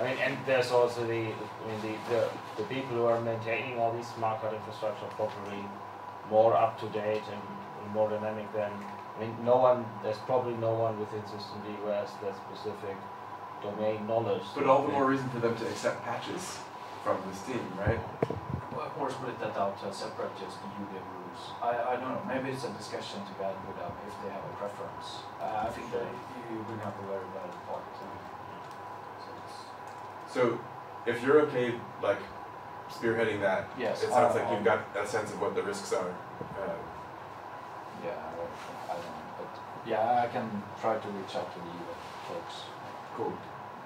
Speaker 3: I mean, and there's also the, I mean, the, the, the people who are maintaining all these smart card infrastructure are probably more up to date and more dynamic than. I mean, no one. There's probably no one within System D who has that specific domain knowledge.
Speaker 1: But all the more reason for them to accept patches from this team, right?
Speaker 6: Well, Or split that out to separate just the UDEV rules. I, I don't know, maybe it's a discussion to be had with them if they have a preference. Uh, I think that you bring up a very valid point. so
Speaker 1: So, if you're okay, like spearheading that,
Speaker 6: Yes.
Speaker 1: it sounds
Speaker 6: I-
Speaker 1: like you've got a sense of what the risks are. Uh,
Speaker 6: Yeah, I, I don't know, but yeah, I can try to reach out to the UDEV folks.
Speaker 1: cool.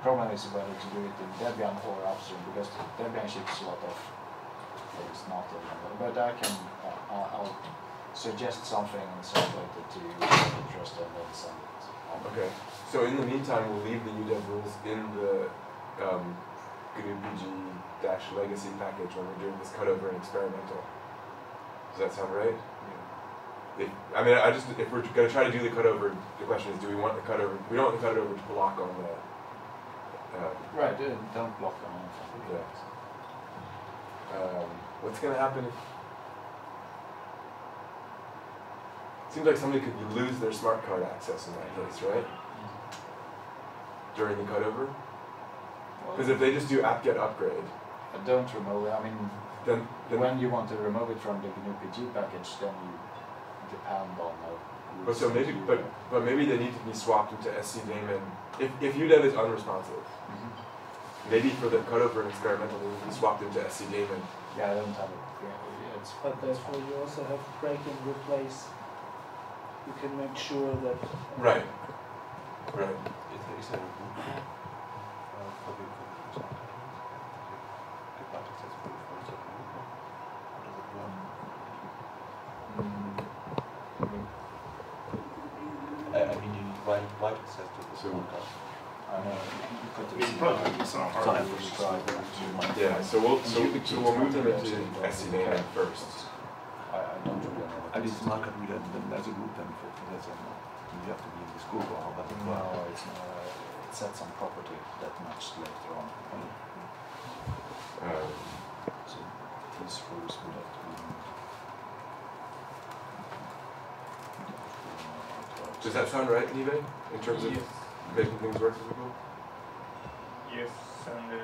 Speaker 6: Problem is whether to do it in Debian or upstream because Debian ships a lot of things not in Debian. But I can, I'll, I'll suggest something and circulate it to you if you're interested and then send it.
Speaker 1: Okay. So in the meantime, we'll leave the UDEV rules in the um, GNU PG dash legacy package when we're doing this cutover and experimental. Does that sound right? If, I mean, I just if we're gonna try to do the cutover, the question is, do we want the cutover? We don't want the cutover to block on the. Um,
Speaker 6: Right, uh, don't block on anything.
Speaker 1: Yeah. um, what's gonna happen if? Seems like somebody could lose their smart card access in that case, right? During the cutover. Because if they just do apt-get upgrade,
Speaker 6: Uh, don't remove it, I mean,
Speaker 1: then, then
Speaker 6: when you want to remove it from the GNU PG package, then you depend on the.
Speaker 1: but so maybe,
Speaker 6: that
Speaker 1: but but maybe they need to be swapped into SC daemon. If if UDEV is unresponsive,
Speaker 6: Mhm.
Speaker 1: maybe for the cutover and experimental, they need to be swapped into SC daemon.
Speaker 6: Yeah, I don't have it, yeah, it's.
Speaker 7: But therefore you also have break and replace. You can make sure that. uh,
Speaker 1: Right. Right.
Speaker 9: Is there, is there a root for the for the smart card? The part accessible for the root? How does it work? I, I mean, you need wide, wide access to the
Speaker 1: So-
Speaker 9: smart card.
Speaker 6: I know. you put
Speaker 2: I
Speaker 6: it
Speaker 2: mean,
Speaker 6: in-
Speaker 2: probably it's not hard
Speaker 6: Sorry,
Speaker 2: to
Speaker 6: describe it to my-
Speaker 1: Yeah. So we'll so, so we'll move them
Speaker 6: something
Speaker 1: into
Speaker 6: else
Speaker 1: SC
Speaker 6: in the-
Speaker 1: first.
Speaker 6: I, I don't really know. what
Speaker 9: And this
Speaker 6: is.
Speaker 9: smart card reader, then there's a root then for, for this, and you have to be in the school or how does it
Speaker 6: No,
Speaker 9: work?
Speaker 6: it's not, uh, it sets some property that much later on.
Speaker 1: Um,
Speaker 6: So these rules would have to be.
Speaker 1: does that sound right, Niibe? In terms of making things work as a group?
Speaker 8: Yes, and uh,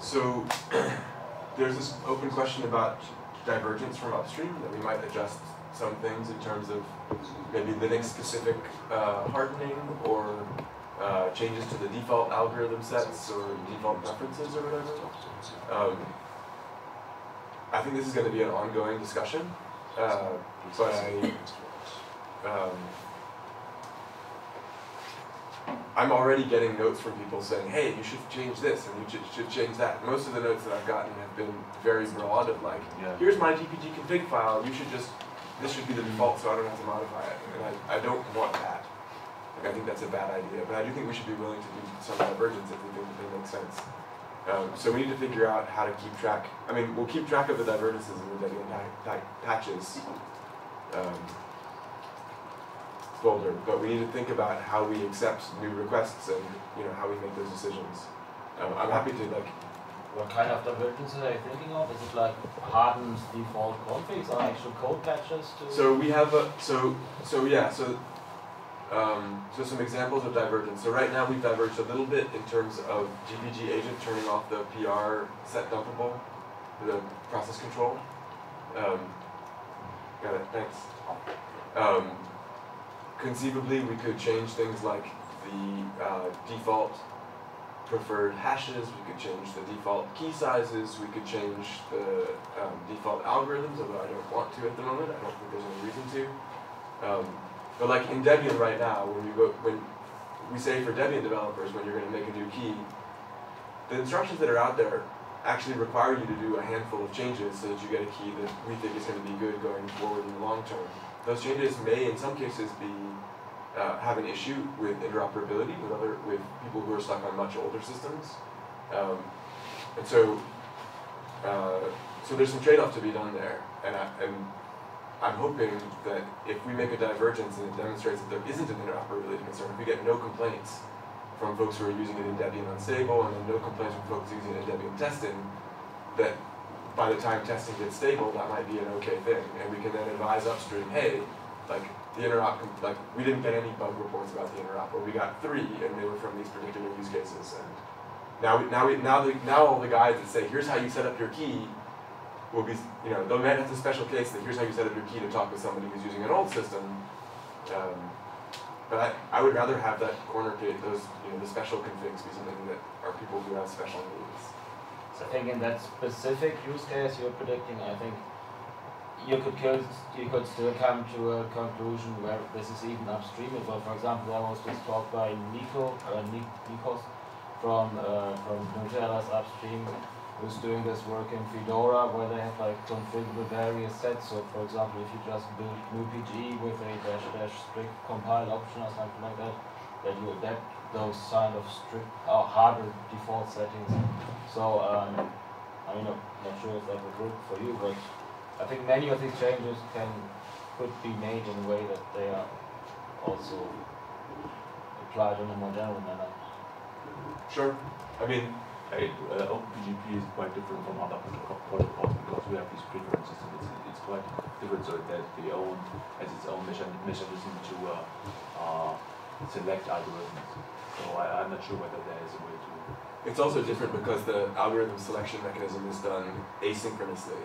Speaker 1: So there's this open question about divergence from upstream that we might adjust some things in terms of maybe Linux specific uh, hardening or uh, changes to the default algorithm sets or default preferences or whatever. Um, I think this is going to be an ongoing discussion, uh, but I, um, I'm already getting notes from people saying, hey, you should change this and you should, should change that. Most of the notes that I've gotten have been very broad of like,
Speaker 9: Yeah.
Speaker 1: here's my GPG config file, you should just, this should be the default so I don't have to modify it. And I, I don't want that. Like, I think that's a bad idea, but I do think we should be willing to do some divergence if we think they make sense. Um, so we need to figure out how to keep track. I mean, we'll keep track of the divergences in the Debian pa- pa- patches um, folder, but we need to think about how we accept new requests and you know how we make those decisions. Um, I'm happy to like
Speaker 3: What kind of divergences are you thinking of? Is it like hardened default configs or actual code patches to?
Speaker 1: So we have a so so yeah so um, so some examples of divergence. So right now we've diverged a little bit in terms of GPG agent turning off the PR set dumpable, the process control. Um, got it. Thanks. Um, conceivably, we could change things like the uh, default preferred hashes. We could change the default key sizes. We could change the um, default algorithms, although I don't want to at the moment. I don't think there's any reason to. Um, but like in Debian right now, when you go when we say for Debian developers, when you're going to make a new key, the instructions that are out there actually require you to do a handful of changes so that you get a key that we think is going to be good going forward in the long term. Those changes may, in some cases, be uh, have an issue with interoperability with other with people who are stuck on much older systems, um, and so uh, so there's some trade-off to be done there, and I, and I'm hoping that if we make a divergence and it demonstrates that there isn't an interoperability concern, if we get no complaints from folks who are using it in Debian unstable, and then no complaints from folks using it in Debian testing, that by the time testing gets stable, that might be an okay thing, and we can then advise upstream, hey, like the interop, like we didn't get any bug reports about the interop, or we got three, and they were from these particular use cases, and now we, now we, now the, now all the guides that say, here's how you set up your key, will be, you know, though that's a special case that here's how you set up your key to talk with somebody who's using an old system. Um, but I, I would rather have that corner those, you know, the special configs be something that are people who have special needs.
Speaker 3: I think in that specific use case you're predicting, I think you could you could still come to a conclusion where this is even upstream. upstreamable. For example, there was this talk by Nico, uh, Ni- Nikos from uh, from GnuTLS upstream, who's doing this work in Fedora, where they have like configurable various sets. So, for example, if you just build GNU-PG with a dash dash strict compile option or something like that, that you adapt those kind of strict or harder default settings. So, um, I mean, I'm not sure if that would work for you, but I think many of these changes can could be made in a way that they are also applied in a more general manner.
Speaker 1: Sure. I mean,
Speaker 4: Hey, uh, OpenPGP is quite different from other protocols because we have these preferences and it's, it's quite different so that the own has its own mechan- mechanism to uh, uh, select algorithms. So I, I'm not sure whether there is a way to.
Speaker 1: it's also different because the algorithm selection mechanism is done asynchronously.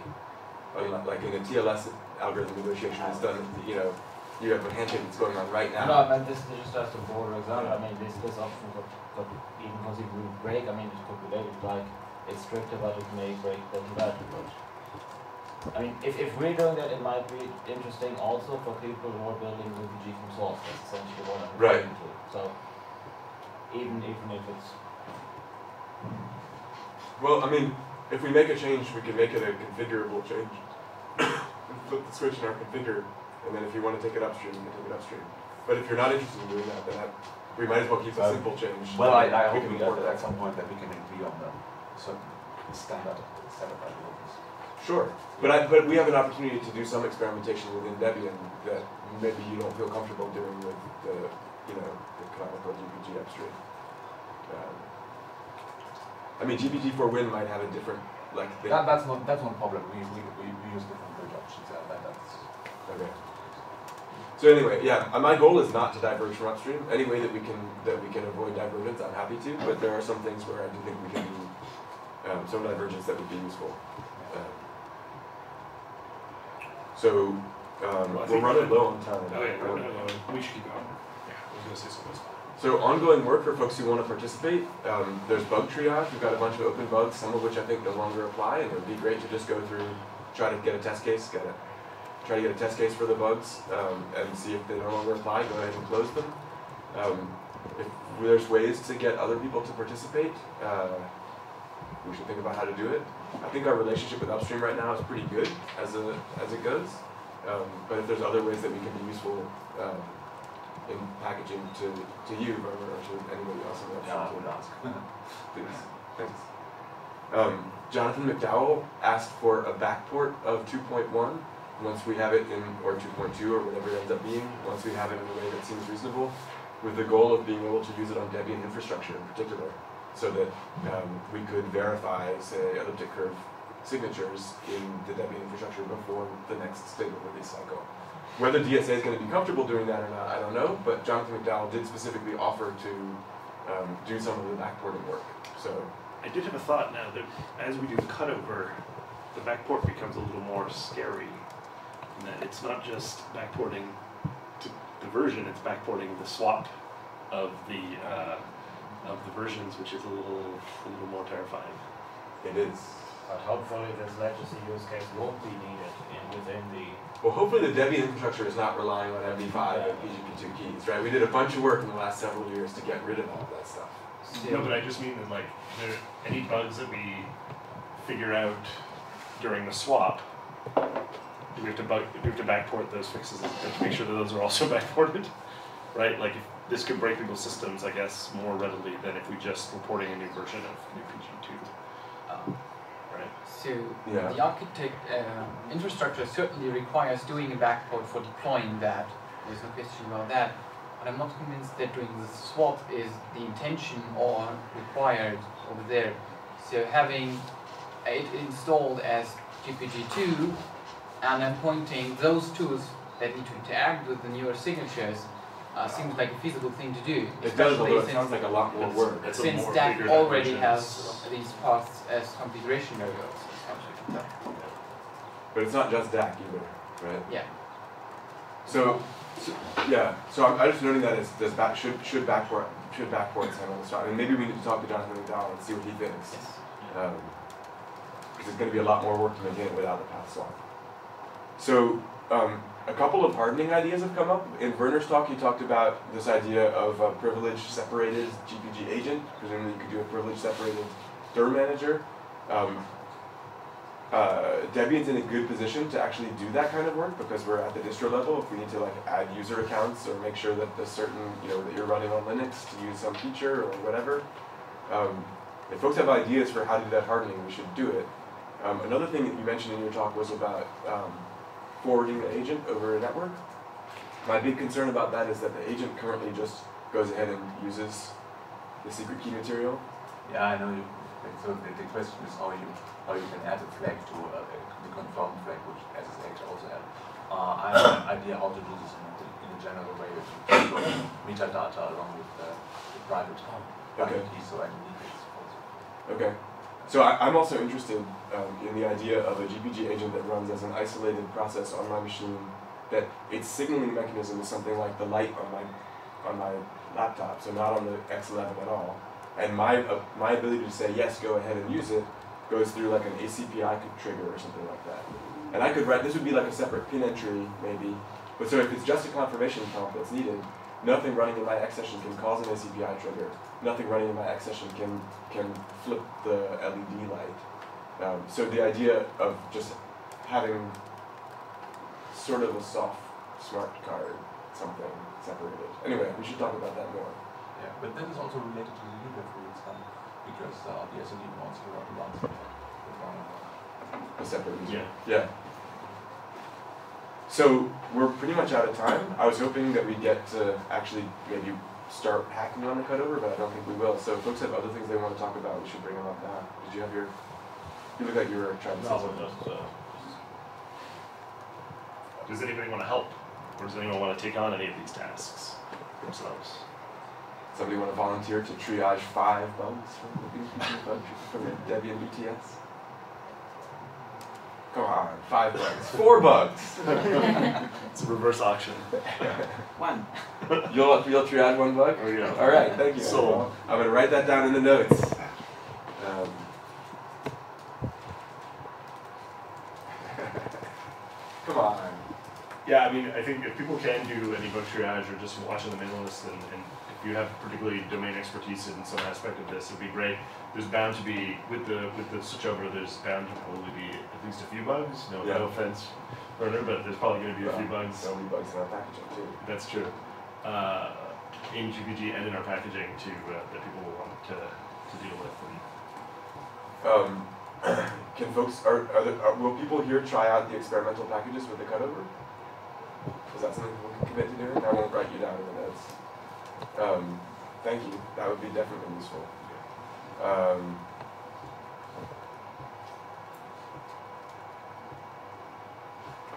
Speaker 1: Unlike- Like in a TLS algorithm negotiation is done, you know, you have a handshake that's going on right now.
Speaker 3: No, I
Speaker 1: now.
Speaker 3: mean, this, this is just a broader example. I mean, this, this option could, could even conceivably break. I mean, it could be labeled like it's stricter, but it may break that and that. But I mean, if, if we're doing that, it might be interesting also for people who are building RPG from source. That's essentially what I'm
Speaker 1: Right.
Speaker 3: referring to. So even even if it's
Speaker 1: Well, I mean, if we make a change, we can make it a configurable change. Flip the switch in our configure, and then if you want to take it upstream, you can take it upstream. But if you're not interested in doing that, then I, we might as well keep a
Speaker 4: Um,
Speaker 1: simple change.
Speaker 4: Well, I, I
Speaker 1: We
Speaker 4: hope
Speaker 1: can
Speaker 4: we,
Speaker 1: import
Speaker 4: at,
Speaker 1: that.
Speaker 4: at some point that we can agree on the certain standard standard algorithms.
Speaker 1: Sure, but I, but we have an opportunity to do some experimentation within Debian that maybe you don't feel comfortable doing with the, you know, the canonical GPG upstream. Um, I mean, GPG for Win might have a different, like, thing.
Speaker 4: That, that's not that's a problem. We, we, we, we use different bridge options. and that, that's
Speaker 1: Okay. So anyway, yeah, uh, my goal is not to diverge from upstream. Any way that we can that we can avoid divergence, I'm happy to. But there are some things where I do think we can do um, some divergence that would be useful. So um,
Speaker 2: Well,
Speaker 1: we're running low on time.
Speaker 2: Oh, yeah, no, no, no, we should keep going. Yeah, I was gonna say something.
Speaker 1: So ongoing work for folks who want to participate. Um, there's bug triage. We've got a bunch of open bugs, some of which I think no longer apply, and it would be great to just go through, try to get a test case, get a, try to get a test case for the bugs, um, and see if they no longer apply. Go ahead and close them. Um, if there's ways to get other people to participate, uh, we should think about how to do it. I think our relationship with upstream right now is pretty good as a as it goes. Um, but if there's other ways that we can be useful. Um, in packaging to, to you or, or to anybody else in the
Speaker 4: yeah, I
Speaker 1: upstream
Speaker 4: would ask.
Speaker 1: Please, thanks. Um, Jonathan McDowell asked for a backport of 2.1 once we have it in, or 2.2 or whatever it ends up being, once we have it in a way that seems reasonable, with the goal of being able to use it on Debian infrastructure in particular, so that um, we could verify, say, elliptic curve signatures in the Debian infrastructure before the next stable release cycle. Whether DSA is going to be comfortable doing that or not, I don't know, but Jonathan McDowell did specifically offer to um, do some of the backporting work. So,
Speaker 2: I did have a thought now that as we do cutover, the backport becomes a little more scary. In that it's not just backporting to the version, it's backporting the swap of the uh, of the versions, which is a little a little more terrifying.
Speaker 1: it is.
Speaker 3: but hopefully this legacy use case won't be needed in within the
Speaker 1: Well, hopefully the Debian infrastructure is not relying on MD5 and PGP2 keys, right? We did a bunch of work in the last several years to get rid of all of that stuff.
Speaker 2: No, but I just mean that like there any bugs that we figure out during the swap, do we have to bug, do we have to backport those fixes to make sure that those are also backported, right? Like if this could break people's systems, I guess, more readily than if we just reporting a new version of GNU-PG two,
Speaker 3: um,
Speaker 2: right?
Speaker 5: So
Speaker 1: Yeah.
Speaker 5: the architect uh, infrastructure certainly requires doing a backport for deploying that. There's no question about that. But I'm not convinced that doing the swap is the intention or required over there. So having it installed as GPG2 and then pointing those tools that need to interact with the newer signatures uh, seems like a feasible thing to do.
Speaker 1: It does, although it
Speaker 5: especially
Speaker 1: sounds like a lot more work.
Speaker 2: it's
Speaker 5: since
Speaker 2: bigger
Speaker 5: already has these paths as configuration variables.
Speaker 1: But it's not just DAC either, right?
Speaker 5: Yeah.
Speaker 1: So, so yeah, so I'm, I'm just noting that as does back should should backport should backports handle this job, and maybe we need to talk to Jonathan McDowell and see what he thinks.
Speaker 5: Yes.
Speaker 1: Um, because it's going to be a lot more work to maintain it without the path swap. So, um, a couple of hardening ideas have come up. In Werner's talk, he talked about this idea of a privilege separated GPG agent. Presumably, you could do a privilege separated dirmngr. Um, uh, Debian's in a good position to actually do that kind of work because we're at the distro level. If we need to like add user accounts or make sure that the certain, you know, that you're running on Linux to use some feature or whatever, um, if folks have ideas for how to do that hardening, we should do it. Um, another thing that you mentioned in your talk was about um, forwarding the agent over a network. My big concern about that is that the agent currently just goes ahead and uses the secret key material.
Speaker 4: Yeah, I know you. So the, the question is how you how you can add a flag to uh, the confirm flag, which SSH also has. Uh, I have an idea how to do this in, the, in a general way. Put metadata along with the, the private private
Speaker 1: Okay.
Speaker 4: key, so I need this also.
Speaker 1: Okay. So I, I'm also interested um, in the idea of a GPG agent that runs as an isolated process on my machine. That its signaling mechanism is something like the light on my on my laptop, so not on the X11 at all. And my uh, my ability to say yes, go ahead and use it, goes through like an ACPI trigger or something like that. And I could write this would be like a separate pinentry maybe. But so if it's just a confirmation prompt that's needed, nothing running in my X session can cause an ACPI trigger. Nothing running in my X session can can flip the LED light. Um, so the idea of just having sort of a soft smart card, something separated. Anyway, we should talk about that more.
Speaker 4: Yeah, but that is also related to the UDEV rules then, because uh, the SOD wants to run runs with one
Speaker 1: A separate user.
Speaker 2: Yeah.
Speaker 1: Yeah. So we're pretty much out of time. I was hoping that we'd get to actually maybe start hacking on the cutover, but I don't think we will. So if folks have other things they want to talk about, we should bring them up now. Did you have your? You look like you were trying to say something.
Speaker 2: just, uh, Does anybody want to help? Or does anyone want to take on any of these tasks themselves?
Speaker 1: Somebody want to volunteer to triage five bugs from the from the Debian BTS? Come on, five bugs, four bugs.
Speaker 2: It's a reverse auction.
Speaker 5: One.
Speaker 1: You'll you'll triage one bug.
Speaker 2: There we go.
Speaker 1: All right, thank you.
Speaker 2: Sold.
Speaker 1: I'm gonna write that down in the notes. Um, Come on.
Speaker 2: Yeah, I mean, I think if people can do any book triage or just watching the mailing list, and, and if you have particularly domain expertise in some aspect of this, it'd be great. There's bound to be with the with the switchover. There's bound to probably be at least a few bugs. No,
Speaker 1: Yeah.
Speaker 2: no offense, Werner, but there's probably going to be a few bugs.
Speaker 1: There'll be bugs in our packaging too.
Speaker 2: That's true. Uh, in GPG and in our packaging to uh, that people will want to, to deal with.
Speaker 1: Um, can folks are, are, there, are will people here try out the experimental packages with the cutover? Is that something people can commit to doing? I won't write you down in the. Um, thank you. That would be definitely useful. Um,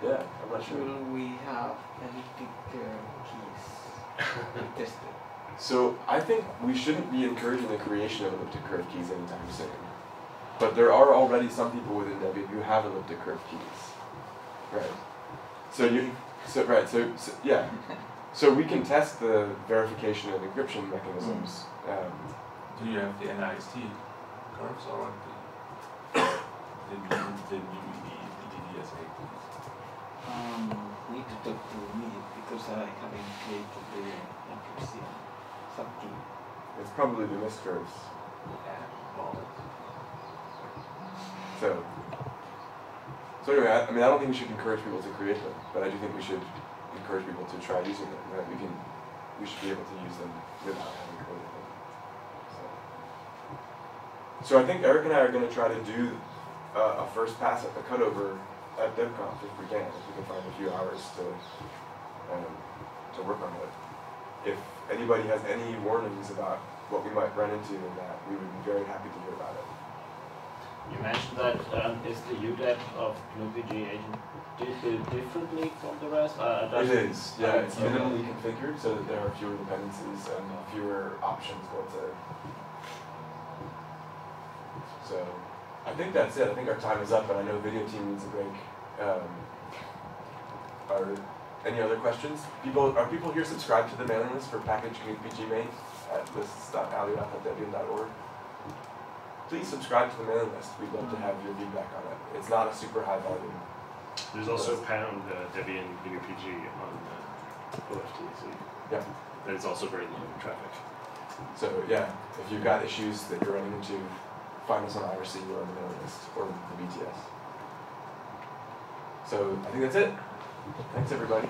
Speaker 1: yeah, I'm not sure.
Speaker 10: Will we have elliptic keys tested?
Speaker 1: So I think we shouldn't be encouraging the creation of elliptic curve keys anytime soon. But there are already some people within Debian who have elliptic curve keys. Right. So you so right, so, so yeah. So we can test the verification and encryption mechanisms. Um,
Speaker 4: Do you have the NIST curves or the the new the new EDDSA?
Speaker 10: Um, need to talk to me because I haven't created the encryption subkey.
Speaker 1: it's probably the NIST curves.
Speaker 4: Yeah, well,
Speaker 1: So so anyway, I, I mean I don't think we should encourage people to create them, but I do think we should encourage people to try using them. We can we should be able to use them without having created them. So. So I think Eric and I are going to try to do uh, a first pass at the cutover at DebConf if we can, if we can find a few hours to, um, to work on it. If anybody has any warnings about what we might run into in that, we would be very happy to hear about it.
Speaker 3: You mentioned that um, is the udeb of GNU-PG agent differently from the rest? Uh, I don't-
Speaker 1: is, yeah, it's minimally configured so that there are fewer dependencies and fewer options built in. So, I think that's it, I think our time is up, and I know video team needs a break. Um, are, any other questions? People, are people here subscribed to the mailing list for package PG main at lists.alioth.debian.org? Please subscribe to the mailing list, we'd love to have your feedback on it. It's not a super high volume.
Speaker 2: There's also pound uh, Debian UPG on uh, OFT, so
Speaker 1: Yeah.
Speaker 2: that is also very low in traffic.
Speaker 1: So yeah, if you've got issues that you're running into, find us on IRC or on the mailing list or the BTS. So I think that's it. Thanks everybody.